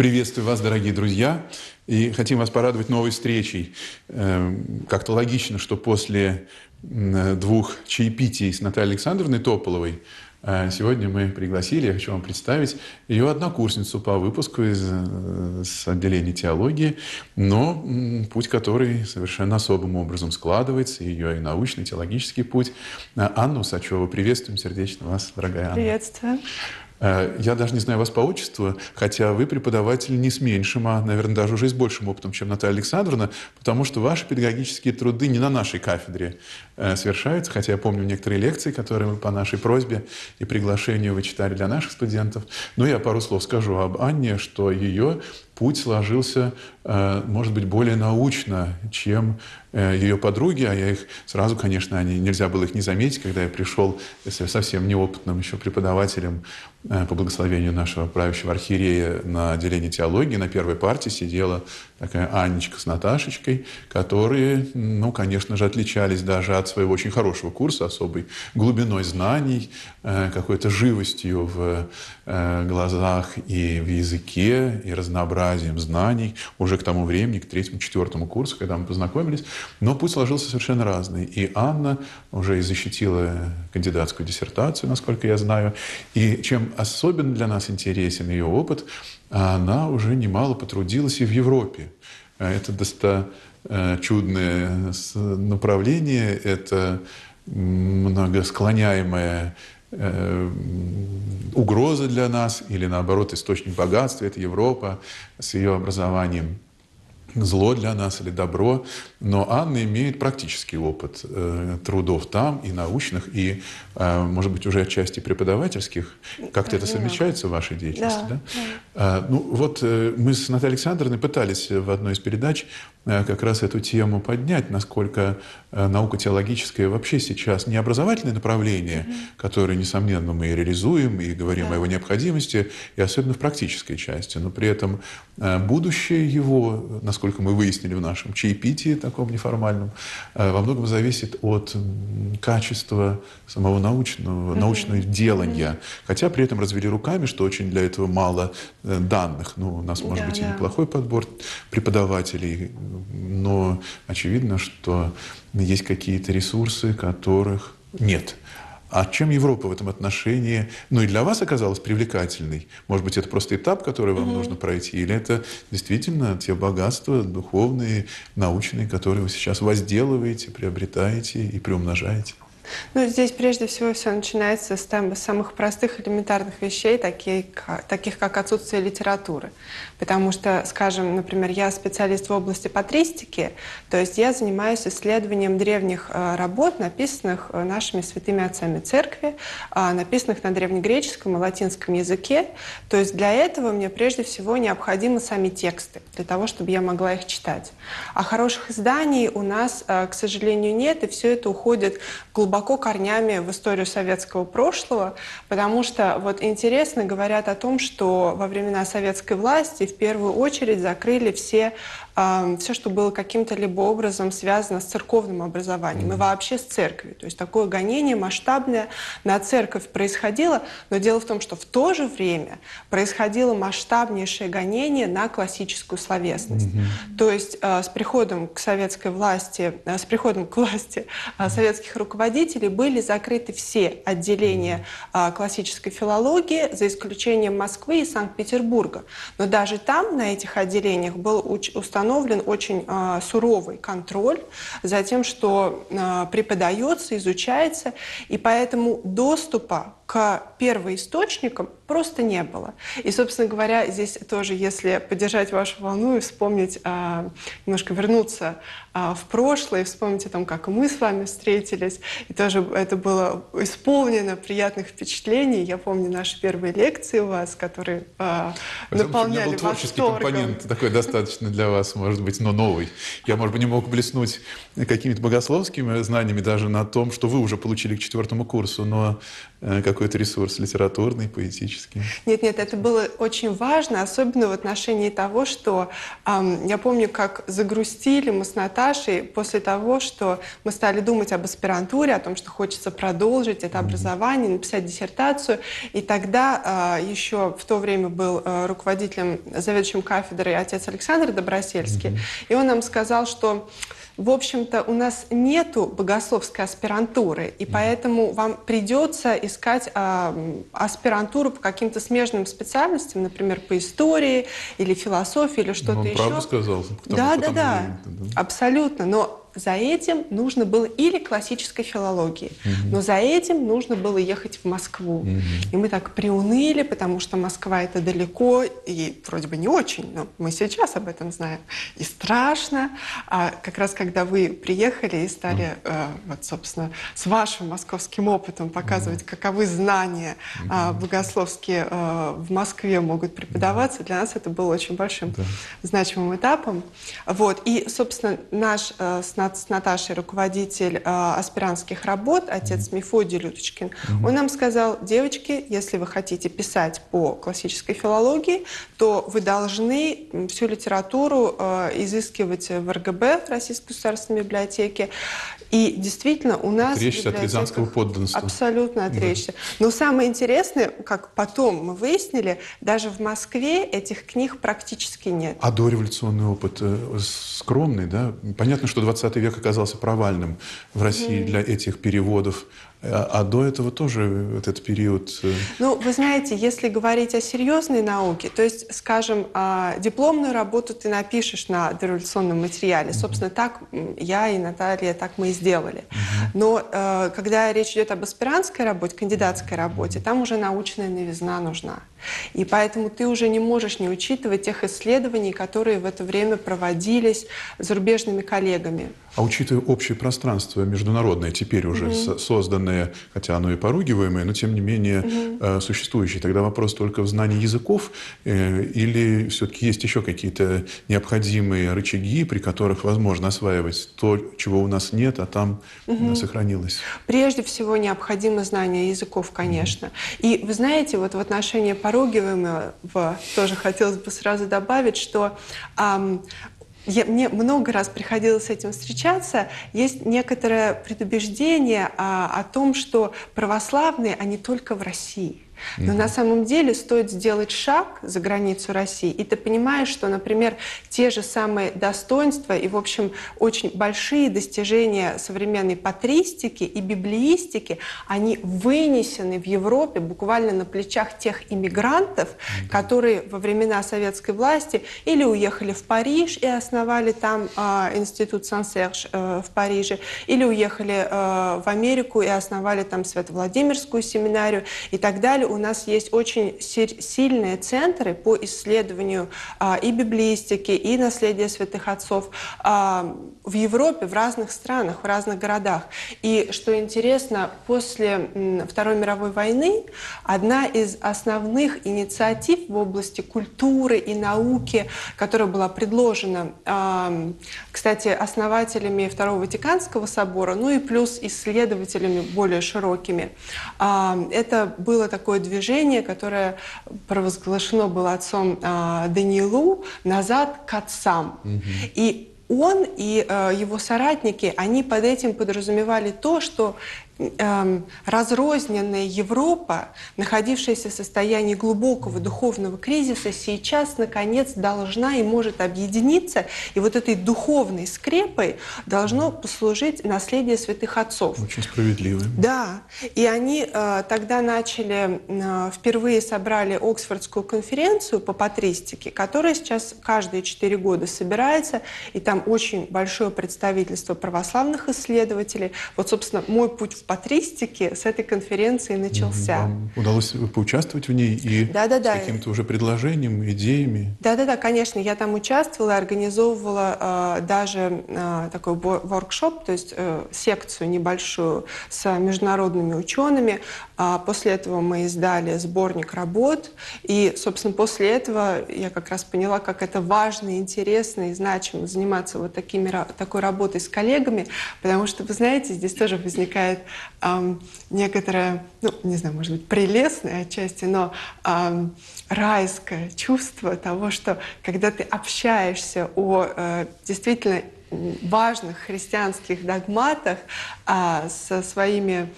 Приветствую вас, дорогие друзья, и хотим вас порадовать новой встречей. Эм, как-то логично, что после двух чаепитий с Натальей Александровной Тополовой э, Сегодня мы пригласили, я хочу вам представить, ее однокурсницу по выпуску из э, с отделения теологии, но путь который совершенно особым образом складывается, ее и научный, теологический путь. Анна Усачева, приветствуем сердечно вас, дорогая Анна. Приветствую. Э, я даже не знаю вас по отчеству, хотя вы преподаватель не с меньшим, а, наверное, даже уже с большим опытом, чем Наталья Александровна, потому что ваши педагогические труды не на нашей кафедре совершаются, хотя я помню некоторые лекции, которые вы по нашей просьбе и приглашению вы читали для наших студентов. Но я пару слов скажу об Анне, что ее путь сложился, э, может быть, более научно, чем э, ее подруги, а я их сразу, конечно, они, нельзя было их не заметить, когда я пришел совсем неопытным еще преподавателем э, по благословению нашего правящего архиерея на отделении теологии. На первой партии сидела такая Анечка с Наташечкой, которые, ну, конечно же, отличались даже от своего очень хорошего курса, особой глубиной знаний, какой-то живостью в глазах и в языке, и разнообразием знаний уже к тому времени, к третьему, четвертому курсу, когда мы познакомились. Но путь сложился совершенно разный. И Анна уже и защитила кандидатскую диссертацию, насколько я знаю. И чем особенно для нас интересен ее опыт, она уже немало потрудилась и в Европе. Это достаточно э, чудное направление, это многосклоняемое Э, угроза для нас или наоборот источник богатства, это Европа с ее образованием зло для нас или добро. Но Анна имеет практический опыт э, трудов там и научных, и, э, может быть, уже отчасти преподавательских. Как-то это совмещается в вашей деятельности, да? да? Э, ну, вот э, мы с Натальей Александровной пытались в одной из передач э, как раз эту тему поднять, насколько э, наука теологическая вообще сейчас не образовательное направление, mm-hmm. которое, несомненно, мы реализуем и говорим да. о его необходимости, и особенно в практической части, но при этом будущее его, насколько мы выяснили в нашем чаепитии таком неформальном, во многом зависит от качества самого научного, научного делания. Хотя при этом развели руками, что очень для этого мало данных. Ну, у нас может да, быть да. и неплохой подбор преподавателей, но очевидно, что есть какие-то ресурсы, которых нет. А чем Европа в этом отношении, ну и для вас оказалась привлекательной? Может быть, это просто этап, который вам mm-hmm. нужно пройти, или это действительно те богатства духовные, научные, которые вы сейчас возделываете, приобретаете и приумножаете? Ну, здесь прежде всего все начинается с там, самых простых элементарных вещей, такие, таких как отсутствие литературы. Потому что, скажем, например, я специалист в области патристики, то есть я занимаюсь исследованием древних э, работ, написанных э, нашими святыми отцами церкви, а, написанных на древнегреческом и латинском языке. То есть для этого мне прежде всего необходимы сами тексты, для того, чтобы я могла их читать. А хороших изданий у нас, э, к сожалению, нет, и все это уходит глубоко глубоко корнями в историю советского прошлого, потому что вот интересно говорят о том, что во времена советской власти в первую очередь закрыли все все, что было каким-то либо образом связано с церковным образованием и вообще с церковью. То есть такое гонение масштабное на церковь происходило, но дело в том, что в то же время происходило масштабнейшее гонение на классическую словесность. Mm-hmm. То есть а, с приходом к советской власти, а, с приходом к власти mm-hmm. советских руководителей были закрыты все отделения mm-hmm. классической филологии, за исключением Москвы и Санкт-Петербурга. Но даже там, на этих отделениях, был установлен очень э, суровый контроль за тем, что э, преподается, изучается, и поэтому доступа к первоисточникам просто не было. И, собственно говоря, здесь тоже, если поддержать вашу волну и вспомнить, а, немножко вернуться а, в прошлое, и вспомнить о том, как мы с вами встретились, и тоже это было исполнено приятных впечатлений. Я помню наши первые лекции у вас, которые а, наполняли У меня был творческий восторгом. компонент такой достаточно для вас, может быть, но новый. Я, может быть, не мог блеснуть какими-то богословскими знаниями даже на том, что вы уже получили к четвертому курсу, но э, какой-то ресурс литературный, поэтический? Нет, нет, это было очень важно, особенно в отношении того, что эм, я помню, как загрустили мы с Наташей после того, что мы стали думать об аспирантуре, о том, что хочется продолжить это образование, написать диссертацию. И тогда э, еще в то время был э, руководителем, заведующим кафедрой отец Александр Добросельский, mm-hmm. и он нам сказал, что в общем-то, у нас нету богословской аспирантуры, и поэтому вам придется искать э, аспирантуру по каким-то смежным специальностям, например, по истории или философии или что-то еще. Он правду сказал? Да, да, да, абсолютно. Но за этим нужно было или классической филологии, угу. но за этим нужно было ехать в Москву. Угу. И мы так приуныли, потому что Москва это далеко и вроде бы не очень, но мы сейчас об этом знаем. И страшно. А как раз когда вы приехали и стали, угу. э, вот, собственно, с вашим московским опытом показывать, угу. каковы знания угу. э, богословские э, в Москве могут преподаваться, для нас это было очень большим да. значимым этапом. Вот. И, собственно, наш э, с с Наташей, руководитель э, аспирантских работ, отец mm-hmm. Мефодий Люточкин, mm-hmm. он нам сказал, девочки, если вы хотите писать по классической филологии, то вы должны всю литературу э, изыскивать в РГБ, в Российской государственной библиотеке. И действительно у нас... Речь от Рязанского подданства. Абсолютно отречься. Да. Но самое интересное, как потом мы выяснили, даже в Москве этих книг практически нет. А дореволюционный опыт э, скромный, да? Понятно, что 20 век оказался провальным в России mm. для этих переводов. А, а до этого тоже этот период... Э, ну, вы знаете, если говорить о серьезной науке, то есть, скажем, а, дипломную работу ты напишешь на дореволюционном материале. Mm-hmm. Собственно, так я и Наталья, так мы и сделали. Mm-hmm. Но э, когда речь идет об аспирантской работе, кандидатской работе, там уже научная новизна нужна. И поэтому ты уже не можешь не учитывать тех исследований, которые в это время проводились зарубежными коллегами. А учитывая общее пространство международное, теперь уже угу. созданное, хотя оно и поругиваемое, но тем не менее угу. существующее, тогда вопрос только в знании языков э, или все-таки есть еще какие-то необходимые рычаги, при которых возможно осваивать то, чего у нас нет, а там угу. сохранилось? Прежде всего необходимо знание языков, конечно. Угу. И вы знаете, вот в отношении поругиваемого тоже хотелось бы сразу добавить, что я, мне много раз приходилось с этим встречаться, есть некоторое предубеждение а, о том, что православные, они только в России. Но на самом деле стоит сделать шаг за границу России, и ты понимаешь, что, например, те же самые достоинства и, в общем, очень большие достижения современной патристики и библиистики, они вынесены в Европе буквально на плечах тех иммигрантов, которые во времена советской власти или уехали в Париж и основали там э, институт Сан-Серж э, в Париже, или уехали э, в Америку и основали там Свято-Владимирскую семинарию и так далее у нас есть очень сильные центры по исследованию а, и библиистики, и наследия святых отцов а, в Европе, в разных странах, в разных городах. И что интересно, после Второй мировой войны одна из основных инициатив в области культуры и науки, которая была предложена, а, кстати, основателями Второго Ватиканского собора, ну и плюс исследователями более широкими, это было такое движение, которое провозглашено было отцом э, Даниилу «Назад к отцам». Угу. И он и э, его соратники, они под этим подразумевали то, что разрозненная Европа, находившаяся в состоянии глубокого духовного кризиса, сейчас, наконец, должна и может объединиться. И вот этой духовной скрепой должно послужить наследие святых отцов. Очень справедливо. Да. И они э, тогда начали, э, впервые собрали Оксфордскую конференцию по патристике, которая сейчас каждые четыре года собирается, и там очень большое представительство православных исследователей. Вот, собственно, мой путь в патристики с этой конференции начался. Вам удалось поучаствовать в ней и да, да, да. с каким-то уже предложением, идеями? Да-да-да, конечно. Я там участвовала, организовывала э, даже э, такой воркшоп, то есть э, секцию небольшую с международными учеными. А после этого мы издали сборник работ. И, собственно, после этого я как раз поняла, как это важно, интересно и значимо заниматься вот такими, такой работой с коллегами, потому что, вы знаете, здесь тоже возникает э, некоторое, ну, не знаю, может быть, прелестное отчасти, но э, райское чувство того, что когда ты общаешься о э, действительно важных христианских догматах э, со своими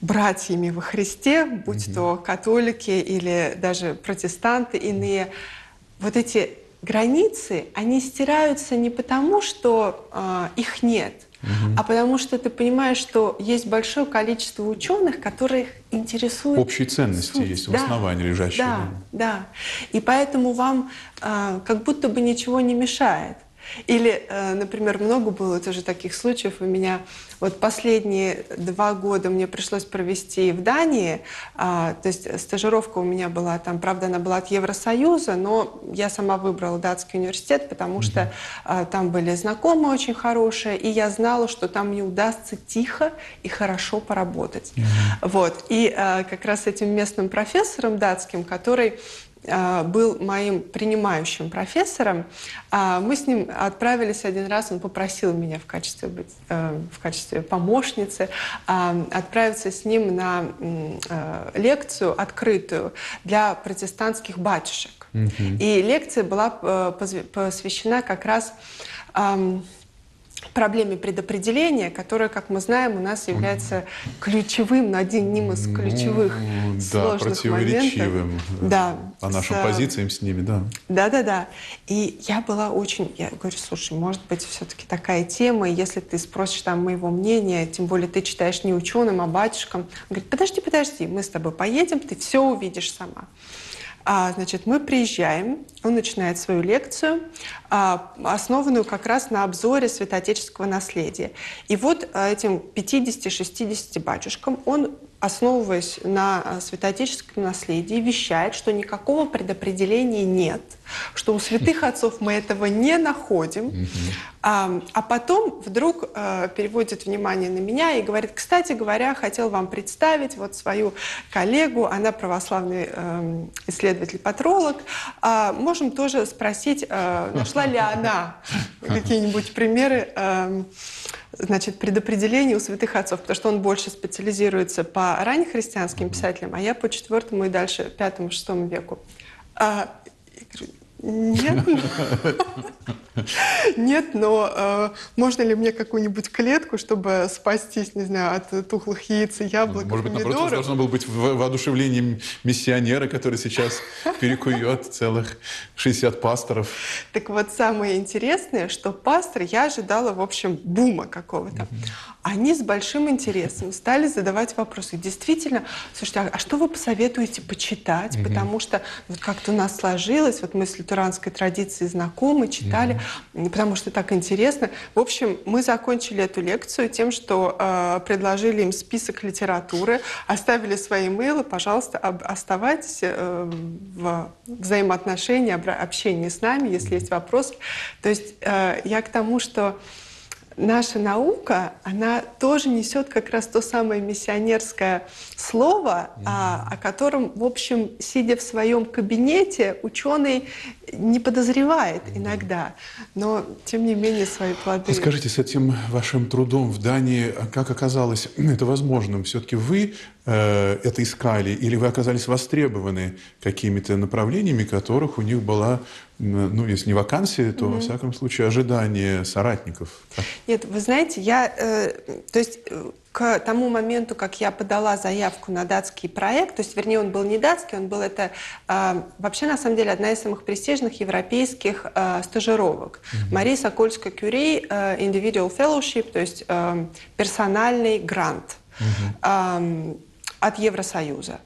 братьями во Христе, будь mm-hmm. то католики или даже протестанты иные, вот эти границы, они стираются не потому, что э, их нет, угу. а потому что ты понимаешь, что есть большое количество ученых, которых интересует общие ценности суть. есть в да, основании лежащие. Да, да. И поэтому вам э, как будто бы ничего не мешает. Или, э, например, много было тоже таких случаев у меня. Вот последние два года мне пришлось провести в Дании. А, то есть стажировка у меня была там, правда, она была от Евросоюза, но я сама выбрала датский университет, потому что а, там были знакомые очень хорошие, и я знала, что там мне удастся тихо и хорошо поработать. Вот. И а, как раз этим местным профессором датским, который был моим принимающим профессором. А, мы с ним отправились один раз, он попросил меня в качестве, быть, э, в качестве помощницы а, отправиться с ним на э, лекцию открытую для протестантских батюшек. Mm-hmm. И лекция была э, посвящена как раз проблеме предопределения, которая, как мы знаем, у нас является ключевым, одним из ключевых ну, сложных да, моментов. Да, по нашим с... позициям с ними, да. Да, да, да. И я была очень, я говорю, слушай, может быть, все-таки такая тема, если ты спросишь там моего мнения, тем более ты читаешь не ученым, а батюшкам, он говорит, подожди, подожди, мы с тобой поедем, ты все увидишь сама. А, значит, мы приезжаем, он начинает свою лекцию, а, основанную как раз на обзоре святоотеческого наследия. И вот а, этим 50-60 батюшкам он основываясь на э, святоотеческом наследии, вещает, что никакого предопределения нет, что у святых отцов мы этого не находим, а, а потом вдруг а, переводит внимание на меня и говорит, кстати говоря, хотел вам представить вот свою коллегу, она православный э, исследователь-патролог, а, можем тоже спросить, э, нашла ли она какие-нибудь примеры э, значит, предопределение у святых отцов, потому что он больше специализируется по раннехристианским писателям, а я по четвертому и дальше пятому, шестому веку. Нет. Нет, но э, можно ли мне какую-нибудь клетку, чтобы спастись, не знаю, от тухлых яиц и яблок Может быть, помидоров? напротив, должно было быть воодушевлением миссионера, который сейчас перекует целых 60 пасторов. Так вот, самое интересное, что пастор, я ожидала, в общем, бума какого-то. Они с большим интересом стали задавать вопросы. Действительно, слушайте, а, а что вы посоветуете почитать? Потому что вот как-то у нас сложилось, вот мы с лютеранской традицией знакомы, читали потому что так интересно. В общем, мы закончили эту лекцию тем, что э, предложили им список литературы, оставили свои имейлы, пожалуйста, об, оставайтесь э, в взаимоотношении, общении с нами, если есть вопросы. То есть э, я к тому, что наша наука, она тоже несет как раз то самое миссионерское слово, mm-hmm. а, о котором, в общем, сидя в своем кабинете, ученый не подозревает mm-hmm. иногда, но тем не менее свои плоды. Скажите, с этим вашим трудом в Дании, как оказалось это возможным? Все-таки вы э, это искали или вы оказались востребованы какими-то направлениями, которых у них была ну, если не вакансия, то, mm-hmm. во всяком случае, ожидание соратников. Нет, вы знаете, я, э, то есть э, к тому моменту, как я подала заявку на датский проект, то есть, вернее, он был не датский, он был это э, вообще, на самом деле, одна из самых престижных европейских э, стажировок. Mm-hmm. Мария Сокольская-Кюри, э, Individual Fellowship, то есть э, персональный грант. Mm-hmm. Э, от Евросоюза.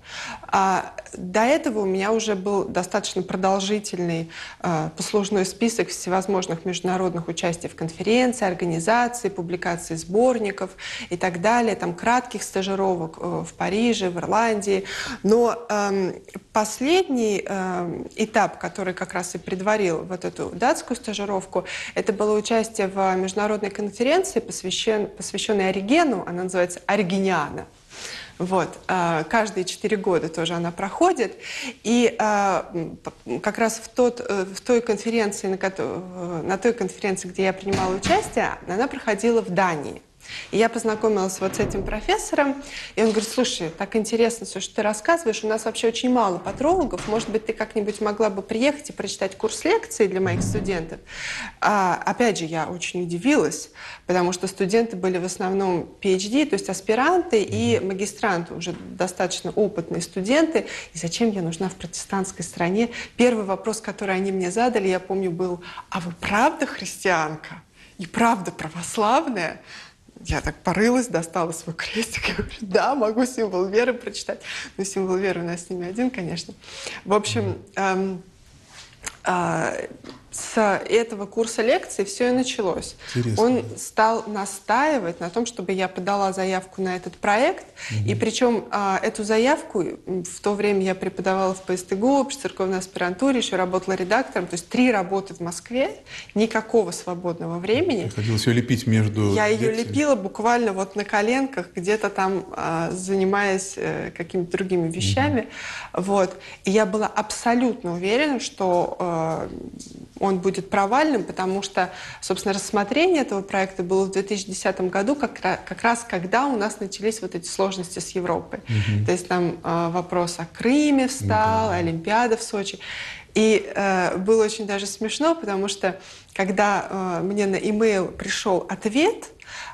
А до этого у меня уже был достаточно продолжительный э, послужной список всевозможных международных участий в конференции, организации, публикации сборников и так далее, там кратких стажировок э, в Париже, в Ирландии. Но э, последний э, этап, который как раз и предварил вот эту датскую стажировку, это было участие в международной конференции, посвящен, посвященной Оригену, она называется «Оригиниана». Вот. А, каждые четыре года тоже она проходит. И а, как раз в, тот, э, в той конференции, на, на той конференции, где я принимала участие, она проходила в Дании. И я познакомилась вот с этим профессором, и он говорит, слушай, так интересно все, что ты рассказываешь, у нас вообще очень мало патрологов, может быть, ты как-нибудь могла бы приехать и прочитать курс лекций для моих студентов. А, опять же, я очень удивилась, потому что студенты были в основном PhD, то есть аспиранты и магистранты, уже достаточно опытные студенты. И зачем я нужна в протестантской стране? Первый вопрос, который они мне задали, я помню, был, а вы правда христианка? И правда православная? Я так порылась, достала свой крестик и говорю, да, могу символ веры прочитать. Но символ веры у нас с ними один, конечно. В общем, эм, с этого курса лекций все и началось. Интересно. Он стал настаивать на том, чтобы я подала заявку на этот проект. Угу. И причем а, эту заявку в то время я преподавала в ПСТГУ, в церковной аспирантуре, еще работала редактором. То есть три работы в Москве, никакого свободного времени. Приходилось ее лепить между Я лекциями. ее лепила буквально вот на коленках, где-то там а, занимаясь а, какими-то другими вещами. Угу. Вот. И я была абсолютно уверена, что а, он будет провальным, потому что, собственно, рассмотрение этого проекта было в 2010 году, как, как раз когда у нас начались вот эти сложности с Европой. Угу. То есть там э, вопрос о Крыме встал, да. Олимпиада в Сочи. И э, было очень даже смешно, потому что когда э, мне на имейл пришел ответ,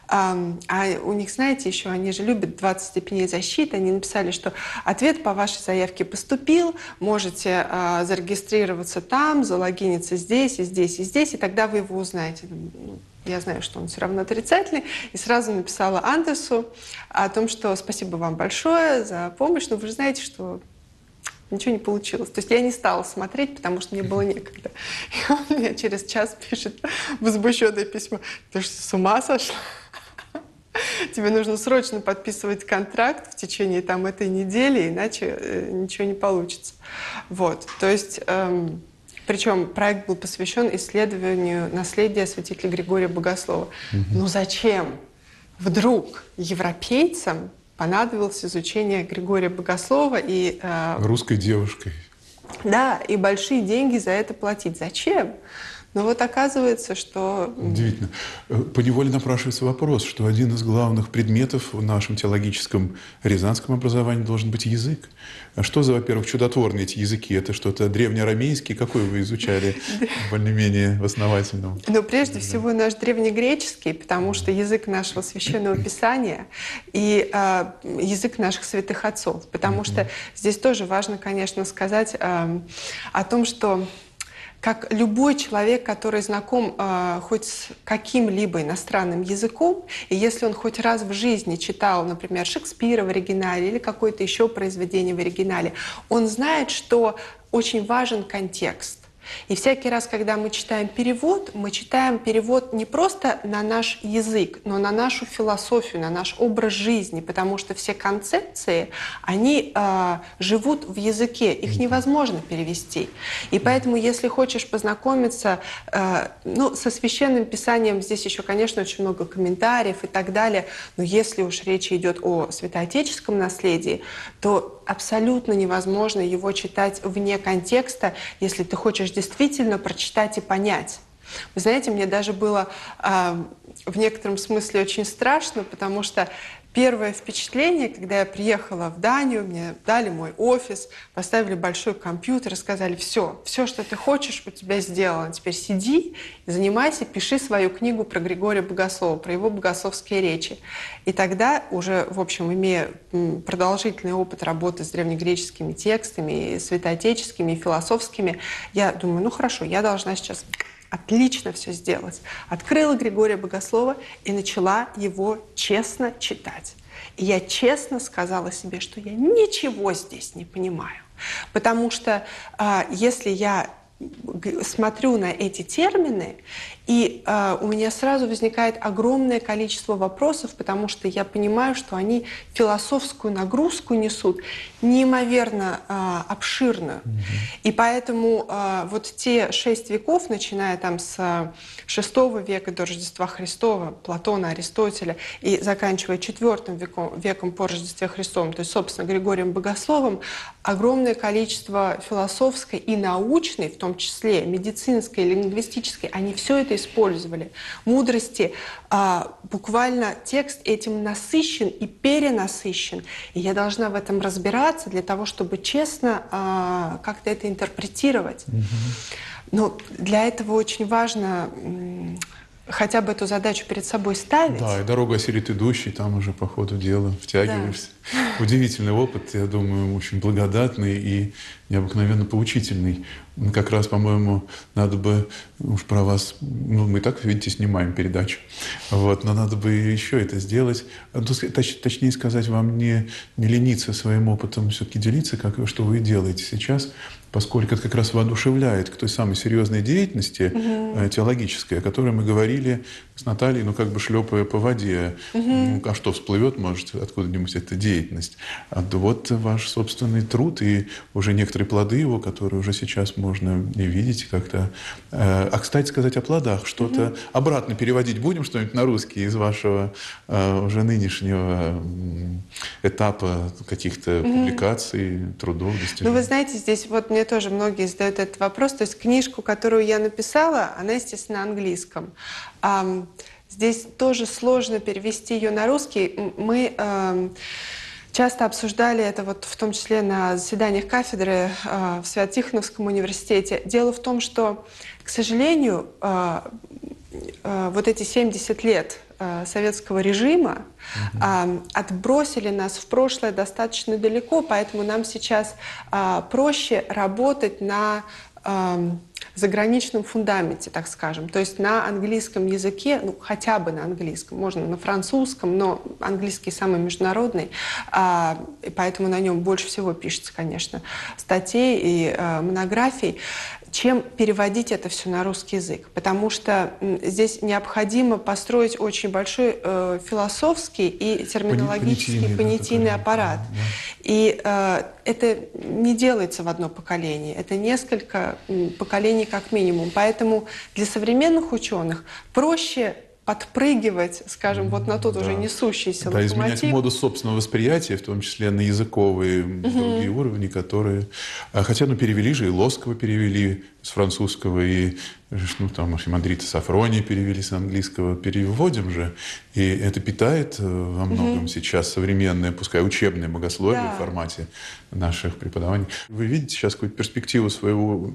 а, а у них, знаете, еще они же любят 20 степеней защиты. Они написали, что ответ по вашей заявке поступил, можете а, зарегистрироваться там, залогиниться здесь, и здесь, и здесь, и тогда вы его узнаете. Ну, я знаю, что он все равно отрицательный, и сразу написала Андерсу о том, что спасибо вам большое за помощь, но вы же знаете, что ничего не получилось. То есть я не стала смотреть, потому что мне было некогда. И он мне через час пишет возмущенное письмо. Ты что, с ума сошла? Тебе нужно срочно подписывать контракт в течение там, этой недели, иначе э, ничего не получится. Вот. То есть, эм, причем проект был посвящен исследованию наследия святителя Григория Богослова. Угу. Ну зачем вдруг европейцам понадобилось изучение Григория Богослова и... Э, Русской девушкой. Да, и большие деньги за это платить. Зачем? Но вот оказывается, что... Удивительно. Э, поневоле напрашивается вопрос, что один из главных предметов в нашем теологическом рязанском образовании должен быть язык. А что за, во-первых, чудотворные эти языки? Это что-то древнеарамейский? Какой вы изучали более-менее в основательном? Ну, прежде всего, наш древнегреческий, потому что язык нашего священного писания и э, язык наших святых отцов. Потому что здесь тоже важно, конечно, сказать э, о том, что как любой человек, который знаком э, хоть с каким-либо иностранным языком, и если он хоть раз в жизни читал, например, Шекспира в оригинале или какое-то еще произведение в оригинале, он знает, что очень важен контекст. И всякий раз, когда мы читаем перевод, мы читаем перевод не просто на наш язык, но на нашу философию, на наш образ жизни, потому что все концепции, они э, живут в языке, их невозможно перевести. И поэтому, если хочешь познакомиться э, ну, со священным писанием, здесь еще, конечно, очень много комментариев и так далее, но если уж речь идет о святоотеческом наследии, то абсолютно невозможно его читать вне контекста, если ты хочешь действительно прочитать и понять. Вы знаете, мне даже было э, в некотором смысле очень страшно, потому что Первое впечатление, когда я приехала в Данию, мне дали мой офис, поставили большой компьютер сказали, все, все, что ты хочешь, у тебя сделано. Теперь сиди, занимайся, пиши свою книгу про Григория Богослова, про его богословские речи. И тогда уже, в общем, имея продолжительный опыт работы с древнегреческими текстами, и святоотеческими, и философскими, я думаю, ну хорошо, я должна сейчас отлично все сделать. Открыла Григория Богослова и начала его честно читать. И я честно сказала себе, что я ничего здесь не понимаю. Потому что э, если я смотрю на эти термины, и э, у меня сразу возникает огромное количество вопросов, потому что я понимаю, что они философскую нагрузку несут неимоверно э, обширную. Mm-hmm. И поэтому э, вот те шесть веков, начиная там с шестого века до Рождества Христова, Платона, Аристотеля, и заканчивая четвертым веком, веком по Рождестве Христовом, то есть, собственно, Григорием Богословом, огромное количество философской и научной, в том числе медицинской, лингвистической, они все это использовали. Мудрости а, буквально текст этим насыщен и перенасыщен. И я должна в этом разбираться для того, чтобы честно а, как-то это интерпретировать. Угу. Но для этого очень важно хотя бы эту задачу перед собой ставить. Да, и дорога осилит идущий, там уже по ходу дела втягиваешься. Да. Удивительный опыт, я думаю, очень благодатный и необыкновенно поучительный. Как раз, по-моему, надо бы, уж про вас, ну, мы так, видите, снимаем передачу, вот, но надо бы еще это сделать. Точ, точнее сказать, вам не, не лениться своим опытом, все-таки делиться, как, что вы делаете сейчас, поскольку это как раз воодушевляет к той самой серьезной деятельности угу. теологической, о которой мы говорили с Натальей, ну, как бы шлепая по воде. Угу. Ну, а что всплывет, может, откуда-нибудь эта деятельность. А вот ваш собственный труд и уже некоторые плоды его, которые уже сейчас можно и видеть как-то. Э, а, кстати, сказать о плодах, что-то угу. обратно переводить будем что-нибудь на русский из вашего уже нынешнего этапа каких-то угу. публикаций, трудов, достижений? Ну, вы знаете, здесь вот мне мне тоже многие задают этот вопрос. То есть книжку, которую я написала, она, естественно, на английском. Здесь тоже сложно перевести ее на русский. Мы а, часто обсуждали это вот в том числе на заседаниях кафедры а, в Свято-Тихоновском университете. Дело в том, что, к сожалению, а, а, вот эти 70 лет Э, советского режима отбросили нас в прошлое достаточно далеко, поэтому нам сейчас а, проще работать на заграничном фундаменте, так скажем, то есть на английском языке, ну хотя бы на английском, можно на французском, но английский самый международный, а, и поэтому на нем больше всего пишется, конечно, статей и а, монографий чем переводить это все на русский язык. Потому что здесь необходимо построить очень большой э, философский и терминологический понятийный, понятийный да, аппарат. Да. И э, это не делается в одно поколение, это несколько поколений как минимум. Поэтому для современных ученых проще подпрыгивать, скажем, вот на тот да. уже несущийся да, локомотив. изменять моду собственного восприятия, в том числе на языковые угу. другие уровни, которые... А, хотя, ну, перевели же, и Лоскова перевели с французского, и ну, там, Мадрита Сафрони перевели с английского. Переводим же, и это питает э, во многом угу. сейчас современное, пускай учебное богословие да. в формате наших преподаваний. Вы видите сейчас какую-то перспективу своего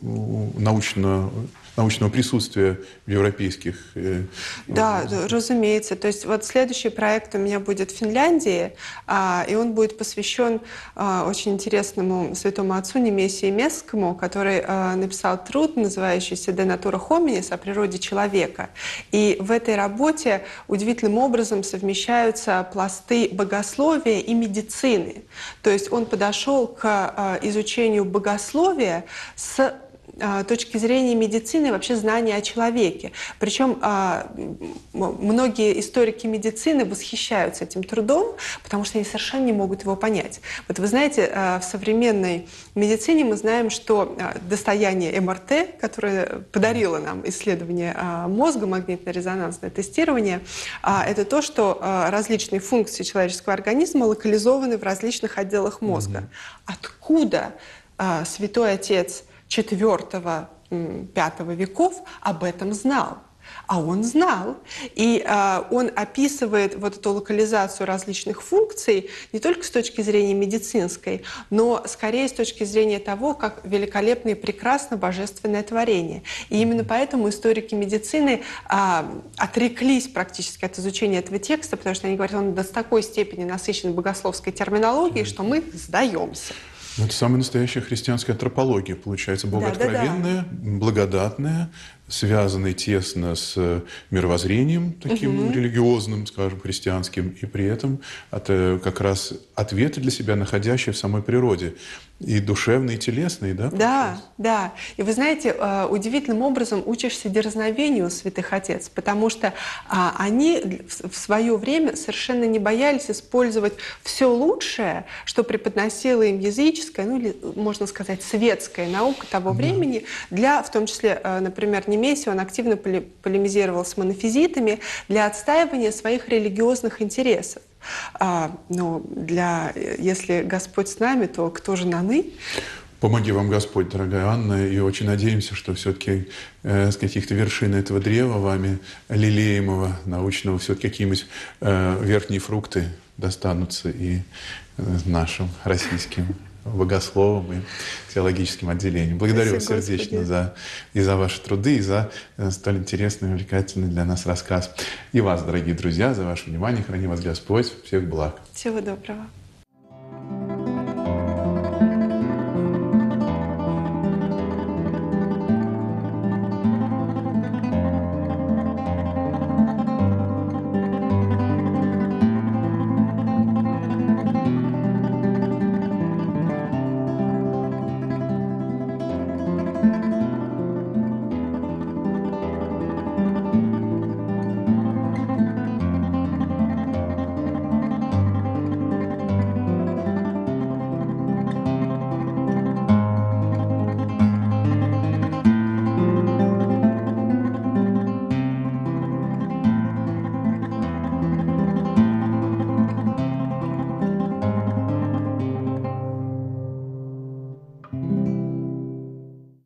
научного научного присутствия в европейских... Э, да, э, разумеется. То есть вот следующий проект у меня будет в Финляндии, а, и он будет посвящен а, очень интересному святому отцу Немесии Месскому, который а, написал труд, называющийся «De natura hominis» о природе человека. И в этой работе удивительным образом совмещаются пласты богословия и медицины. То есть он подошел к изучению богословия с а, точки зрения медицины вообще знания о человеке. Причем а, многие историки медицины восхищаются этим трудом, потому что они совершенно не могут его понять. Вот вы знаете, а, в современной медицине мы знаем, что достояние МРТ, которое подарило нам исследование мозга, магнитно-резонансное тестирование, это то, что различные функции человеческого организма локализованы в различных отделах мозга. Откуда святой отец IV-V веков об этом знал. А он знал. И э, он описывает вот эту локализацию различных функций не только с точки зрения медицинской, но скорее с точки зрения того, как великолепно и прекрасно божественное творение. И именно поэтому историки медицины э, отреклись практически от изучения этого текста, потому что они говорят, он до такой степени насыщен богословской терминологией, что мы сдаемся. Ну, это самая настоящая христианская антропология, получается, богооткровенная, да, да, да. благодатная, связанный тесно с мировоззрением таким угу. религиозным, скажем, христианским, и при этом это как раз ответы для себя, находящие в самой природе. И душевные, и телесные, да? Да, да. И вы знаете, э, удивительным образом учишься дерзновению святых отец, потому что а, они в свое время совершенно не боялись использовать все лучшее, что преподносила им языческая, ну или, можно сказать, светская наука того времени, для, в том числе, э, например, не Немесии он активно полемизировал с монофизитами для отстаивания своих религиозных интересов. А, но для, если Господь с нами, то кто же на «ны»? Помоги вам Господь, дорогая Анна, и очень надеемся, что все-таки э, с каких-то вершин этого древа вами лелеемого, научного, все-таки какие-нибудь э, верхние фрукты достанутся и э, нашим российским богословом и теологическим отделением. Благодарю Спасибо, вас сердечно Господи. за, и за ваши труды, и за э, столь интересный и увлекательный для нас рассказ. И вас, дорогие друзья, за ваше внимание. Храни вас Господь. Всех благ. Всего доброго.